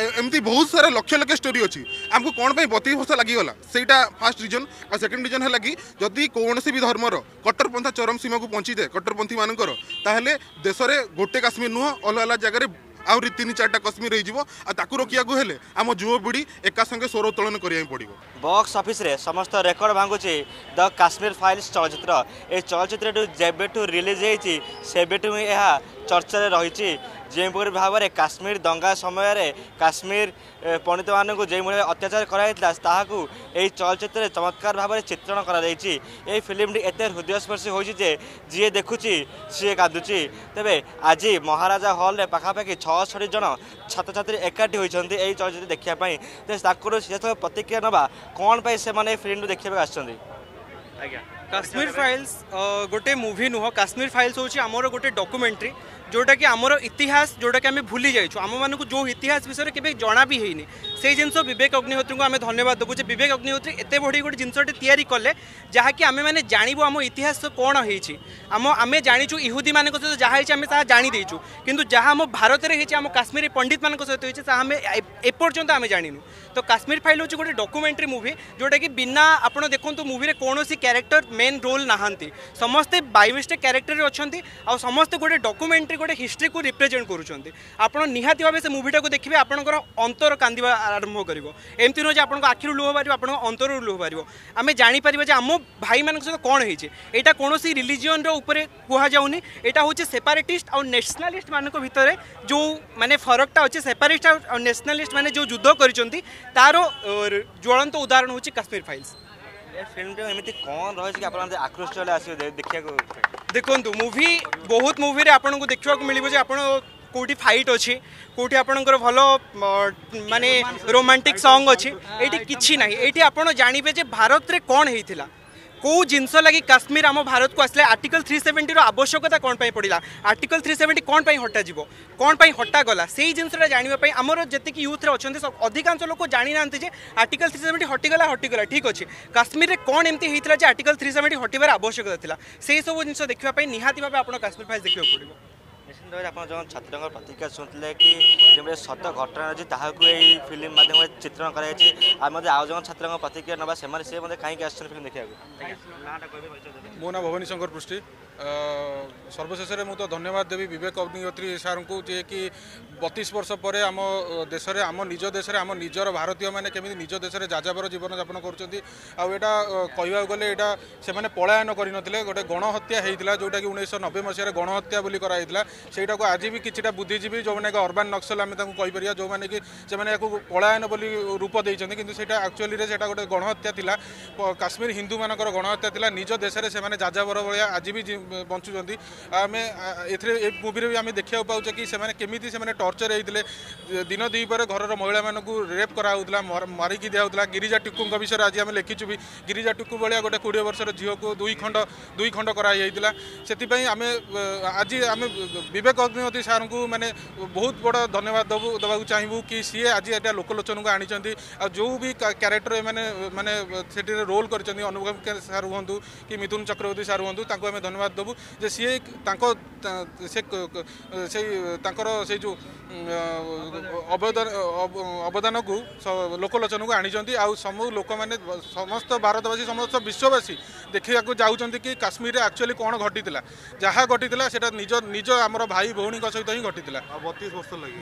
ଏମିତି ବହୁତ ସାରା ଲକ୍ଷ ଲକ୍ଷ ଷ୍ଟୋରି ଅଛି ଆମକୁ କ'ଣ ପାଇଁ ବତିଶ ବର୍ଷ ଲାଗିଗଲା ସେଇଟା ଫାର୍ଷ୍ଟ ରିଜନ୍ ଆଉ ସେକେଣ୍ଡ ରିଜନ୍ ହେଲା କି ଯଦି କୌଣସି ବି ଧର୍ମର କଟ୍ଟରପନ୍ଥା ଚରମ ସୀମାକୁ ପହଞ୍ଚିଯାଏ କଟ୍ଟରପନ୍ଥୀମାନଙ୍କର ତାହେଲେ ଦେଶରେ ଗୋଟେ କାଶ୍ମୀର ନୁହଁ ଅଲଗା ଅଲଗା ଜାଗାରେ ଆହୁରି ତିନି ଚାରିଟା କାଶ୍ମୀର ହେଇଯିବ ଆଉ ତାକୁ ରୋକିବାକୁ ହେଲେ ଆମ ଯୁବପିଢ଼ି ଏକା ସାଙ୍ଗେ ସ୍ୱର ଉତ୍ତୋଳନ କରିବାକୁ ପଡ଼ିବ ବକ୍ସ ଅଫିସରେ ସମସ୍ତ ରେକର୍ଡ ଭାଙ୍ଗୁଛି ଦ କାଶ୍ମୀର ଫାଇଲ୍ସ ଚଳଚ୍ଚିତ୍ର ଏହି ଚଳଚ୍ଚିତ୍ରଟି ଯେବେଠୁ ରିଲିଜ୍ ହେଇଛି ସେବେଠୁ ହିଁ ଏହା চর্চার রয়েছে যেপর ভাবে কাশ্মীর দঙ্গা সময়ের কাশ্মীর পণ্ডিত মানুষ যেভাবে অত্যাচার করা হয়েছিল তাহলে এই চলচ্চিত্রে চমৎকার ভাবে চিত্রণ করা যাই এই ফিল্মটি এত হৃদয়স্পর্শী হয়েছে যে যে দেখুছি সি কাঁদুছি তবে আজ মহারাজা হলরে পাখাপাখি ছষঠি জন ছাত্রছাত্রী একাঠি হয়েছেন এই চলচ্চিত্র দেখা তাকর সেসব প্রতিক্রিয়া নেওয়া কম পাই সে এই ফিল্মটি দেখা আসছেন আজ্ঞা কাশ্মীর ফাইলস গোটে মুভি নুহ কাশ্মীর ফাইলস হচ্ছে আমার গোটে ডকুমেন্টারি ଯେଉଁଟାକି ଆମର ଇତିହାସ ଯେଉଁଟାକି ଆମେ ଭୁଲି ଯାଇଛୁ ଆମମାନଙ୍କୁ ଯେଉଁ ଇତିହାସ ବିଷୟରେ କେବେ ଜଣା ବି ହେଇନି ସେଇ ଜିନିଷ ବିବେକ ଅଗ୍ନିହୋତ୍ରୀଙ୍କୁ ଆମେ ଧନ୍ୟବାଦ ଦେବୁ ଯେ ବିବେକ ଅଗ୍ନିହୋତ୍ରୀ ଏତେ ବଢ଼ି ଗୋଟେ ଜିନିଷଟେ ତିଆରି କଲେ ଯାହାକି ଆମେମାନେ ଜାଣିବୁ ଆମ ଇତିହାସ କ'ଣ ହେଇଛି ଆମ ଆମେ ଜାଣିଛୁ ଇହୁଦୀମାନଙ୍କ ସହିତ ଯାହା ହେଇଛି ଆମେ ତାହା ଜାଣିଦେଇଛୁ କିନ୍ତୁ ଯାହା ଆମ ଭାରତରେ ହେଇଛି ଆମ କାଶ୍ମୀରୀ ପଣ୍ଡିତମାନଙ୍କ ସହିତ ହେଇଛି ତାହା ଆମେ ଏପର୍ଯ୍ୟନ୍ତ ଆମେ ଜାଣିନୁ ତ କାଶ୍ମୀର ଫାଇଲ୍ ହେଉଛି ଗୋଟେ ଡକୁମେଣ୍ଟାରୀ ମୁଭି ଯେଉଁଟାକି ବିନା ଆପଣ ଦେଖନ୍ତୁ ମୁଭିରେ କୌଣସି କ୍ୟାରେକ୍ଟର ମେନ୍ ରୋଲ୍ ନାହାନ୍ତି ସମସ୍ତେ ବାଇ ମିଷ୍ଟେକ୍ କ୍ୟାରେକ୍ଟରରେ ଅଛନ୍ତି ଆଉ ସମସ୍ତେ ଗୋଟେ ଡକୁମେଣ୍ଟାରୀ গোটে ହିଷ୍ଟ୍ରିକୁ ରିପ୍ରେଜେଣ୍ଟ କରୁଛନ୍ତି ଆପଣ ନିହାତି ଭାବେ ସେ ମୁଭିଟାକୁ ଦେଖିବେ ଆପଣଙ୍କର ଅନ୍ତର କାନ୍ଦିବା ଆରମ୍ଭ କରିବ ଏମିତି ନୁହେଁ ଯେ ଆପଣଙ୍କ ଆଖିରୁ ଲୁହ ବାହାରିବ ଆପଣଙ୍କ ଅନ୍ତରରୁ ଲୁହ ବାହାରିବ ଆମେ ଜାଣିପାରିବା ଯେ ଆମ ଭାଇମାନଙ୍କ ସହିତ କ'ଣ ହେଇଛି ଏଇଟା କୌଣସି ରିଲିଜିଅନ୍ର ଉପରେ କୁହାଯାଉନି ଏଇଟା ହେଉଛି ସେପାରେଟିଷ୍ଟ ଆଉ ନ୍ୟାସନାଲିଷ୍ଟମାନଙ୍କ ଭିତରେ ଯେଉଁ ମାନେ ଫରକଟା ଅଛି ସେପାରେଟିଷ୍ଟ ଆଉ ନ୍ୟାସନାଲିଷ୍ଟମାନେ ଯେଉଁ ଯୁଦ୍ଧ କରିଛନ୍ତି ତାର ଜ୍ୱଳନ୍ତ ଉଦାହରଣ ହେଉଛି କାଶ୍ମୀର ଫାଇଲ୍ସ ଏ ଫିଲ୍ମରେ ଏମିତି କ'ଣ ରହିଛି କି ଆପଣମାନେ ଆକୃଷ୍ଟ ହେଲେ ଆସିବେ ଦେଖିବାକୁ ଦେଖନ୍ତୁ ମୁଭି ବହୁତ ମୁଭିରେ ଆପଣଙ୍କୁ ଦେଖିବାକୁ ମିଳିବ ଯେ ଆପଣ କେଉଁଠି ଫାଇଟ୍ ଅଛି କେଉଁଠି ଆପଣଙ୍କର ଭଲ ମାନେ ରୋମାଣ୍ଟିକ୍ ସଙ୍ଗ୍ ଅଛି ଏଇଠି କିଛି ନାହିଁ ଏଇଠି ଆପଣ ଜାଣିବେ ଯେ ଭାରତରେ କ'ଣ ହେଇଥିଲା কেউ জিনিস লাগে কাশ্মীর আমার ভারত আসলে আর্টিকল থ্রি সেভেন্টির আবশ্যকতা কোণ পড়া আর্টিকল থ্রি সেভেন্টি কোণ হটা যাব কোণ হটা গলা সেই জিনিসটা জাঁয়া আমার যেত ইউথরে অনেক সব অধিকাংশ লোক জাঁ না যে আর্টিকল থ্রি সেভেন্টি হটিগলা হটিগলা ঠিক আছে কাশ্মীরে কোণ এমতি হয়েছিল যে আর্টিকল থ্রি সেভেন্টি হটিবার আবশ্যকতা লা সেই সব জিনিস দেখা নিহতি ভাবে আপনার কাশ্মীর ফাইজ দেখা পড়ব ମାଧ୍ୟମରେ ଆପଣ ଯେଉଁ ଛାତ୍ରଙ୍କ ପ୍ରତିକ୍ରିୟା ଶୁଣିଥିଲେ କି ଯେଉଁଭଳି ସତ ଘଟଣା ଅଛି ତାହାକୁ ଏଇ ଫିଲ୍ମ ମାଧ୍ୟମରେ ଚିତ୍ରଣ କରାଯାଇଛି ଆମେ ମଧ୍ୟ ଆଉ ଯେଉଁ ଛାତ୍ରଙ୍କ ପ୍ରତିକ୍ରିୟା ନେବା ସେମାନେ ସେ ମଧ୍ୟ କାହିଁକି ଆସିଛନ୍ତି ଫିଲ୍ମ ଦେଖିବାକୁ ମୋ ନାଁ ଭବାନୀ ଶଙ୍କର ପୃଷ୍ଟି সর্বশেষে মু ধন্যবাদ দেবী বিবেক অগ্নিহোত্রী স্যারঙ্কু যে কি বতিশ বর্ষ পরে আম দেশে আম নিজ দেশে আম নিজের ভারতীয় মানে কেমি নিজ দেশে যাযাবর জীবনযাপন করছেন আটা কহা গেলে এটা সে পলায়ন করে গোটে গণহত্যা হয়েছিল যেটা কি উনিশশো নবে মশায় গণহত্যা বলে করা হয়েছিল সেইটা আজ বি কিছুটা বুদ্ধিজীবী যে অর্বান নক্সল আমি তাকে কইপার যে সে পলায়ন বলে রূপ দিয়েছেন কিন্তু সেটা আকচুয়ালি সেটা গোটে গণহত্যা লা কাশ্মীর হিন্দু মানকর গণহত্যা লা নিজ দেশে সে যাযাবর ভাবে আজ বি बचुचान आम ए मुभी आम देखा पाचे कि सेमती से टर्चर होते दिन दीपर घर महिला मैं रेप कराला मारिकी दिखाला गिरीजा टिकु विषय आज आम लेखिचु भी गिरीजा टिकु भाया गोटे कोड़े वर्ष झील को दुई खंड दुई खंड कराइला से आज आम बेक अग्निवती सार को मैंने बहुत बड़ा धन्यवाद दबु देवाक कि सी आज एट लोकलोचन को आनी जो भी क्यारेक्टर मैंने मैंने रोल कर सार हूँ कि मिथुन चक्रवर्ती सार हूँ धन्यवाद ଧନ୍ୟବାଦ ଦେବୁ ଯେ ସିଏ ତାଙ୍କ ସେ ସେଇ ତାଙ୍କର ସେଇ ଯେଉଁ ଅବଦାନ ଅବଦାନକୁ ଲୋକଲୋଚନକୁ ଆଣିଛନ୍ତି ଆଉ ସବୁ ଲୋକମାନେ ସମସ୍ତ ଭାରତବାସୀ ସମସ୍ତ ବିଶ୍ୱବାସୀ ଦେଖିବାକୁ ଯାଉଛନ୍ତି କି କାଶ୍ମୀରରେ ଆକ୍ଚୁଆଲି କ'ଣ ଘଟିଥିଲା ଯାହା ଘଟିଥିଲା ସେଇଟା ନିଜ ନିଜ ଆମର ଭାଇ ଭଉଣୀଙ୍କ ସହିତ ହିଁ ଘଟିଥିଲା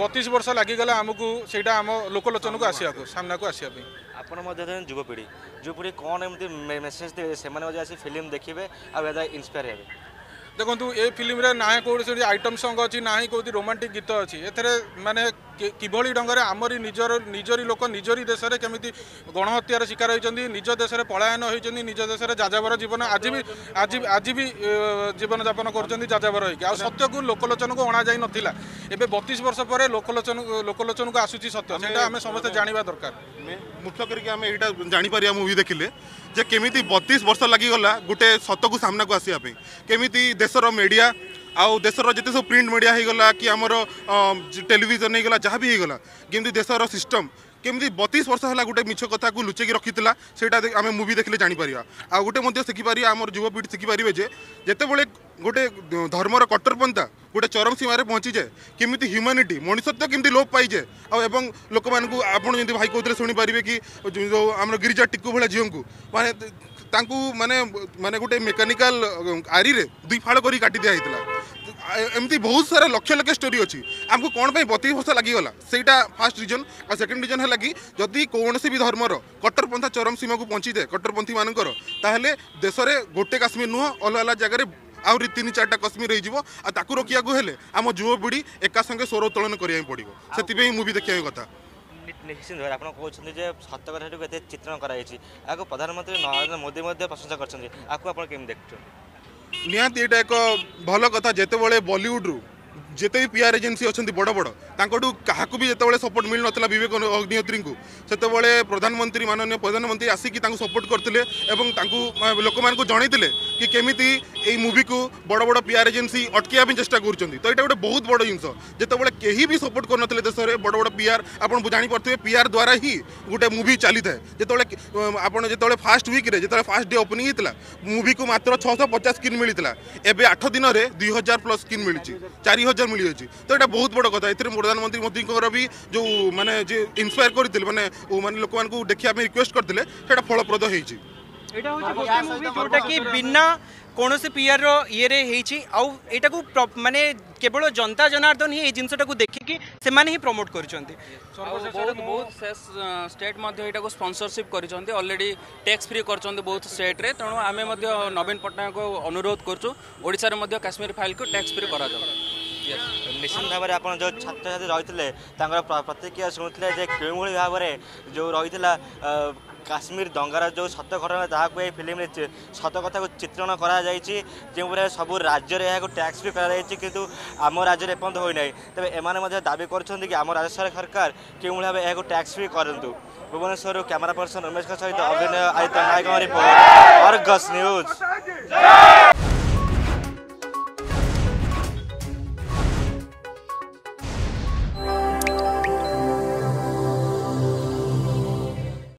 ବତିଶ ବର୍ଷ ଲାଗିଗଲା ଆମକୁ ସେଇଟା ଆମ ଲୋକଲୋଚନକୁ ଆସିବାକୁ ସାମ୍ନାକୁ ଆସିବା ପାଇଁ ଆପଣ ମଧ୍ୟ ଜଣେ ଯୁବପିଢ଼ି ଯୁବପିଢ଼ି କ'ଣ ଏମିତି ମେସେଜ୍ ଦେବେ ସେମାନେ ମଧ୍ୟ ଆସି ଫିଲ୍ମ ଦେଖିବେ ଆଉ ଏଦା ଇନ୍ସପାୟାର ହେବେ দেখুন এই ফিল্মরে না কোটি সেটি আইটম সঙ্গ অছি না কোটি রোমাটিক গীত অছি এতে মানে কিভাবে ঢঙ্গে আমরি নিজর নিজরি লোক নিজরি দেশের কেমিতি গণহত্যার শিকার হয়েছেন নিজ দেশের পলায়ন হয়েছেন নিজ দেশের যাযাবর জীবন আজ বি আজ আজি বি জীবনযাপন করছেন যাযাবর হয়ে আর সত্যকু লোকলোচনকু যাই নথিলা এবে বতিশ বর্ষ পরে লোকলোচন লোকলোচনকু আসুচি সত্য সেটা আমি সমস্ত জাঁয়া দরকার মুখ্য করি আমি এইটা জাঁপারা মুভি দেখলে যে কেমিতি বতিশ বর্ষ লাগিগাল গোটে সত্যকু সামনাকু আসবে কেমিতি দেশের মিডিয়া আউ দেশর যেতে সব প্রিন্ট মিডিয়া হয়ে গলা কি আমার টেলিভিশন হয়ে গলা যা বি হয়ে গলা কেমতি দেশর সিস্টম কেমি বতিশ বর্ষ হল গোটে মিছ কথা লুচেকি রক্ষিলা সেইটা আমি মুভি দেখলে জাঁপারা আউ গোটে মধ্যে শিখিপারি আমার যুবপিঢ়ি শিখিপারে যে যেতবে গোটে ধর্মর কট্টরপন্থা গোটে চরম সীমায় পৌঁছিছে কেমিতি হ্যুমানিটি মনুষ্যত্ব কেমিতি লোপ পাইছে এবং লোক মানুষ আপনার যেমন ভাই কৌলে শুনেপারে কি আমার গিরিজা টিকু ভাই ঝিউকু মানে তাঁকু মানে মানে গোটে মেকানিকাল আরিরে দুই ফাড় করি কাটি দিয়া হয়েছিল ଏମିତି ବହୁତ ସାରା ଲକ୍ଷ ଲକ୍ଷ ଷ୍ଟୋରି ଅଛି ଆମକୁ କ'ଣ ପାଇଁ ବତିଶ ବର୍ଷ ଲାଗିଗଲା ସେଇଟା ଫାର୍ଷ୍ଟ ରିଜନ୍ ଆଉ ସେକେଣ୍ଡ ରିଜନ୍ ହେଲା କି ଯଦି କୌଣସି ବି ଧର୍ମର କଟ୍ଟରପନ୍ଥା ଚରମ ସୀମାକୁ ପହଞ୍ଚିଯାଏ କଟ୍ଟରପନ୍ଥୀମାନଙ୍କର ତାହେଲେ ଦେଶରେ ଗୋଟେ କାଶ୍ମୀର ନୁହଁ ଅଲଗା ଅଲଗା ଜାଗାରେ ଆହୁରି ତିନି ଚାରିଟା କାଶ୍ମୀର ହେଇଯିବ ଆଉ ତାକୁ ରୋକିବାକୁ ହେଲେ ଆମ ଯୁବପିଢ଼ି ଏକା ସାଙ୍ଗେ ସ୍ୱର ଉତ୍ତୋଳନ କରିବା ପାଇଁ ପଡ଼ିବ ସେଥିପାଇଁ ମୁଁ ବି ଦେଖିବା କଥା ନିଶ୍ଚିତ ଭାବରେ ଆପଣ କହୁଛନ୍ତି ଯେ ସତ କଥାଟିକୁ ଏତେ ଚିତ୍ରଣ କରାଯାଇଛି ଏହାକୁ ପ୍ରଧାନମନ୍ତ୍ରୀ ନରେନ୍ଦ୍ର ମୋଦି ମଧ୍ୟ ପ୍ରଶଂସା କରିଛନ୍ତି ଆକୁ ଆପଣ କେମିତି ଦେଖୁଛନ୍ତି ନିହାତି ଏଇଟା ଏକ ଭଲ କଥା ଯେତେବେଳେ ବଲିଉଡ଼ରୁ ଯେତେ ବି ପିଆର୍ ଏଜେନ୍ସି ଅଛନ୍ତି ବଡ଼ ବଡ଼ ତାଙ୍କଠୁ କାହାକୁ ବି ଯେତେବେଳେ ସପୋର୍ଟ ମିଳିନଥିଲା ବିବେକ ଅଗ୍ନିହୋତ୍ରୀଙ୍କୁ ସେତେବେଳେ ପ୍ରଧାନମନ୍ତ୍ରୀ ମାନନୀୟ ପ୍ରଧାନମନ୍ତ୍ରୀ ଆସିକି ତାଙ୍କୁ ସପୋର୍ଟ କରିଥିଲେ ଏବଂ ତାଙ୍କୁ ଲୋକମାନଙ୍କୁ ଜଣାଇଥିଲେ କି କେମିତି ଏଇ ମୁଭିକୁ ବଡ଼ ବଡ଼ ପିଆର୍ ଏଜେନ୍ସି ଅଟକିବା ପାଇଁ ଚେଷ୍ଟା କରୁଛନ୍ତି ତ ଏଇଟା ଗୋଟେ ବହୁତ ବଡ଼ ଜିନିଷ ଯେତେବେଳେ କେହି ବି ସପୋର୍ଟ କରୁନଥିଲେ ଦେଶରେ ବଡ଼ ବଡ଼ ପିଆର୍ ଆପଣ ଜାଣିପାରୁଥିବେ ପିଆର୍ ଦ୍ୱାରା ହିଁ ଗୋଟେ ମୁଭି ଚାଲିଥାଏ ଯେତେବେଳେ ଆପଣ ଯେତେବେଳେ ଫାର୍ଷ୍ଟ ୱିକ୍ରେ ଯେତେବେଳେ ଫାର୍ଷ୍ଟ ଡେ ଓପନିଂ ହେଇଥିଲା ମୁଭିକୁ ମାତ୍ର ଛଅଶହ ପଚାଶ ସ୍କିନ୍ ମିଳିଥିଲା ଏବେ ଆଠ ଦିନରେ ଦୁଇ ହଜାର ପ୍ଲସ୍ ସ୍କିନ୍ ମିଳିଛି ଚାରି ହଜାର ମିଳିଅଛି ତ ଏଇଟା ବହୁତ ବଡ଼ କଥା ଏଥିରେ ପ୍ରଧାନମନ୍ତ୍ରୀ ମୋଦିଙ୍କର ବି ଯେଉଁ ମାନେ ଯେ ଇନ୍ସପାୟାର କରିଥିଲେ ମାନେ ମାନେ ଲୋକମାନଙ୍କୁ ଦେଖିବା ପାଇଁ ରିକ୍ୱେଷ୍ଟ କରିଥିଲେ ସେଇଟା ଫଳପ୍ରଦ ହେଇଛି এটা হচ্ছে ଗୋଟେ ମୁଭି ଯେଉଁଟାକି ବିନା କୌଣସି ପିଆର ଇଏରେ ହେଇଛି ଆଉ ଏଇଟାକୁ ମାନେ କେବଳ ଜନତା ଜନାର୍ଦ୍ଦନ ହିଁ ଏଇ ଜିନିଷଟାକୁ ଦେଖିକି ସେମାନେ ହିଁ ପ୍ରମୋଟ୍ କରିଛନ୍ତି ବହୁତ ଷ୍ଟେଟ୍ ମଧ୍ୟ ଏଇଟାକୁ ସ୍ପନ୍ସରସିପ୍ କରିଛନ୍ତି ଅଲରେଡ଼ି ଟ୍ୟାକ୍ସ ଫ୍ରି କରିଛନ୍ତି ବହୁତ ଷ୍ଟେଟ୍ରେ ତେଣୁ ଆମେ ମଧ୍ୟ ନବୀନ ପଟ୍ଟନାୟକଙ୍କୁ ଅନୁରୋଧ କରୁଛୁ ଓଡ଼ିଶାରେ ମଧ୍ୟ କାଶ୍ମୀର ଫାଇଲ୍କୁ ଟ୍ୟାକ୍ସ ଫ୍ରି କରାଯାଉ ନିଶ୍ଚିତ ଭାବରେ ଆପଣ ଯେଉଁ ଛାତ୍ରଛାତ୍ରୀ ରହିଥିଲେ ତାଙ୍କର ପ୍ରତିକ୍ରିୟା ଶୁଣୁଥିଲେ ଯେ କେଉଁଭଳି ଭାବରେ ଯେଉଁ ରହିଥିଲା কাশ্মীর দঙ্ଗାর ଯେଉଁ ସତ ଘଟଣା ତାହାକୁ ଏହି ଫିଲ୍ମରେ ସତ କଥାକୁ ଚିତ୍ରଣ କରାଯାଇଛି ଯେଉଁଭଳି ସବୁ ରାଜ୍ୟରେ ଏହାକୁ ଟ୍ୟାକ୍ସ ବି କରାଯାଇଛି କିନ୍ତୁ ଆମ ରାଜ୍ୟରେ ଏପର୍ଯ୍ୟନ୍ତ ହୋଇନାହିଁ ତେବେ ଏମାନେ ମଧ୍ୟ ଦାବି କରୁଛନ୍ତି କି ଆମ ରାଜ୍ୟ ସରକାର କେଉଁଭଳି ଭାବେ ଏହାକୁ ଟ୍ୟାକ୍ସ ବି କରନ୍ତୁ ଭୁବନେଶ୍ୱରରୁ କ୍ୟାମେରା ପର୍ସନ ଉମେଶଙ୍କ ସହିତ ଅଭିନୟ ଆଦିତ୍ୟ ନାୟକଙ୍କ ରିପୋର୍ଟ ଅର୍ଗସ୍ ନ୍ୟୁଜ୍